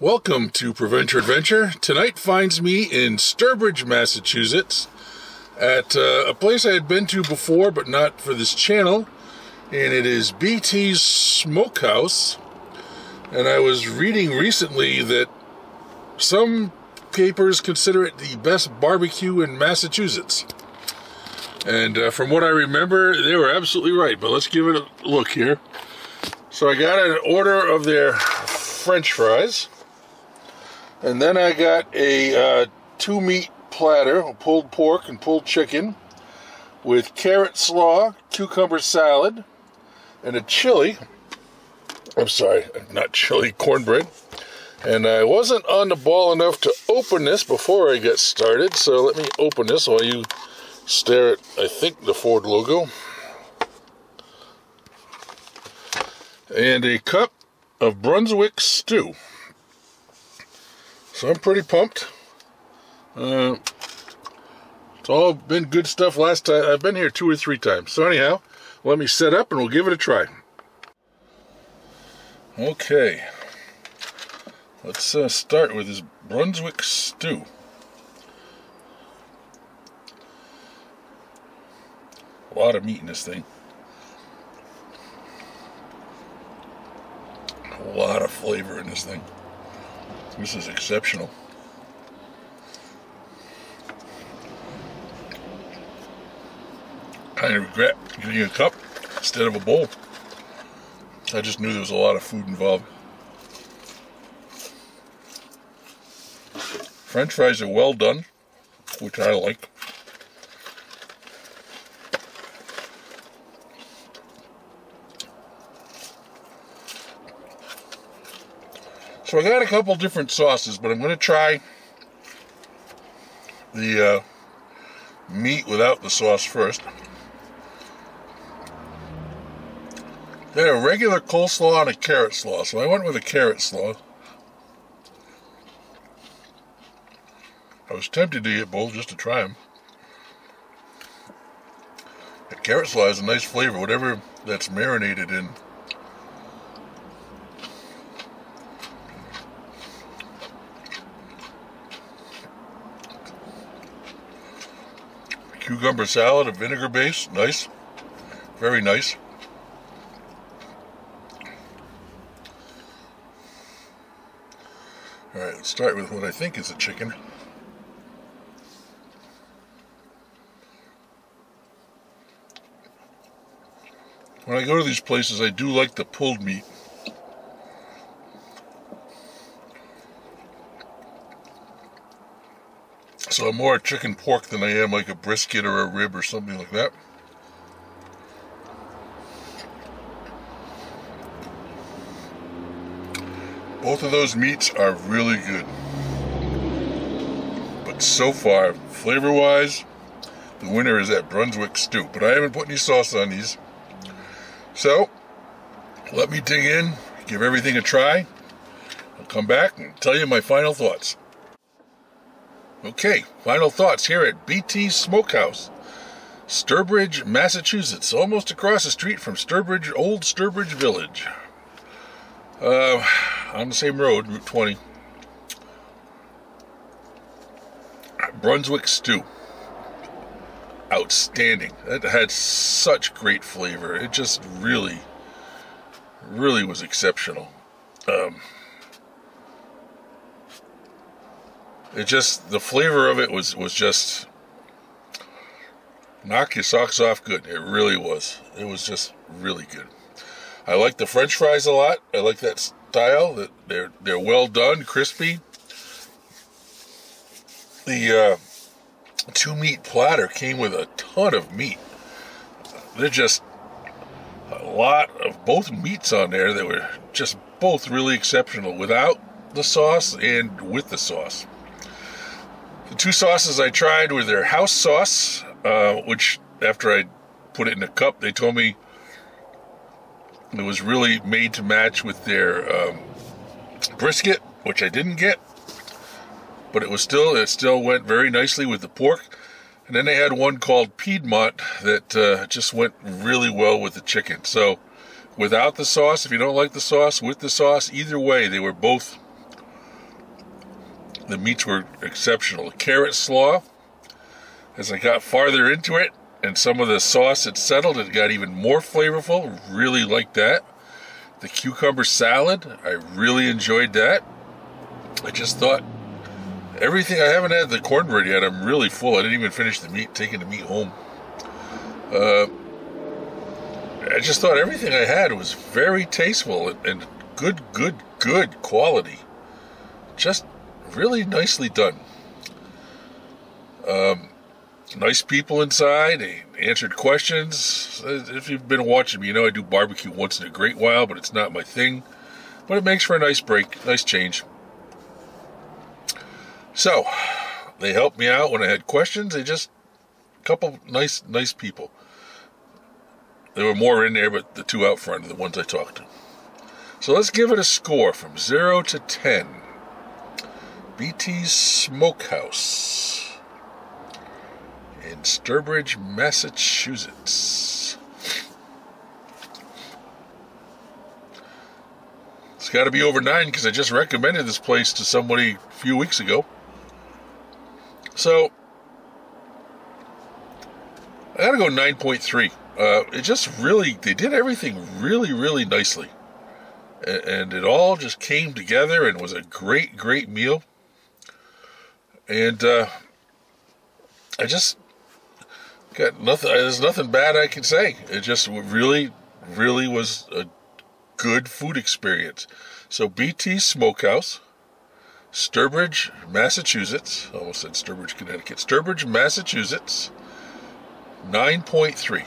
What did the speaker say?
Welcome to Provencher Adventure. Tonight finds me in Sturbridge, Massachusetts, at uh, a place I had been to before, but not for this channel, and it is BT's Smokehouse. And I was reading recently that some papers consider it the best barbecue in Massachusetts. And uh, from what I remember, they were absolutely right. But let's give it a look here. So I got an order of their French fries. And then I got a uh, two meat platter, pulled pork and pulled chicken, with carrot slaw, cucumber salad, and a chili. I'm sorry, not chili, cornbread. And I wasn't on the ball enough to open this before I get started, so let me open this while you stare at, I think, the Ford logo. And a cup of Brunswick stew. So I'm pretty pumped. Uh, it's all been good stuff last time. I've been here two or three times. So anyhow, let me set up and we'll give it a try. Okay. Let's uh, start with this Brunswick stew. A lot of meat in this thing. A lot of flavor in this thing. This is exceptional. Kind of regret getting a cup instead of a bowl. I just knew there was a lot of food involved. French fries are well done, which I like. So I got a couple different sauces, but I'm going to try the uh, meat without the sauce first. They had a regular coleslaw and a carrot slaw, so I went with a carrot slaw. I was tempted to get both just to try them. The carrot slaw has a nice flavor, whatever that's marinated in cucumber salad, a vinegar base, nice, very nice. All right, let's start with what I think is a chicken. When I go to these places, I do like the pulled meat. So I'm more a chicken pork than I am like a brisket or a rib or something like that. Both of those meats are really good. But so far, flavor wise, the winner is that Brunswick stew. But I haven't put any sauce on these. So, let me dig in, give everything a try. I'll come back and tell you my final thoughts. Okay, final thoughts here at BT Smokehouse, Sturbridge, Massachusetts, almost across the street from Sturbridge, Old Sturbridge Village. Uh, on the same road, Route 20. Brunswick stew. Outstanding. It had such great flavor. It just really, really was exceptional. Um, it just the flavor of it was was just knock your socks off good. It really was. It was just really good. I like the French fries a lot. I like that style. That they're they're well done, crispy. The uh, two meat platter came with a ton of meat. They're just a lot of both meats on there that were just both really exceptional without the sauce and with the sauce. The two sauces I tried were their house sauce, uh, which after I put it in a cup, they told me it was really made to match with their um, brisket, which I didn't get, but it was still it still went very nicely with the pork. And then they had one called Piedmont that uh, just went really well with the chicken. So without the sauce, if you don't like the sauce, with the sauce, either way, they were both the meats were exceptional. Carrot slaw, as I got farther into it and some of the sauce had settled, it got even more flavorful. Really liked that. The cucumber salad, I really enjoyed that. I just thought everything, I haven't had the cornbread yet. I'm really full. I didn't even finish the meat, taking the meat home. Uh, I just thought everything I had was very tasteful and, and good, good, good quality. Just really nicely done. Um, nice people inside. They answered questions. If you've been watching me, you know I do barbecue once in a great while, but it's not my thing. But it makes for a nice break, nice change. So, they helped me out when I had questions. They just a couple nice, nice people. There were more in there, but the two out front are the ones I talked to. So let's give it a score from zero to ten. BT's Smokehouse in Sturbridge, Massachusetts. It's got to be over nine because I just recommended this place to somebody a few weeks ago. So, I got to go 9.3. Uh, it just really, they did everything really, really nicely. And, and it all just came together and was a great, great meal. And uh, I just got nothing. There's nothing bad I can say. It just really, really was a good food experience. So BT Smokehouse, Sturbridge, Massachusetts. Almost said Sturbridge, Connecticut. Sturbridge, Massachusetts. 9.3.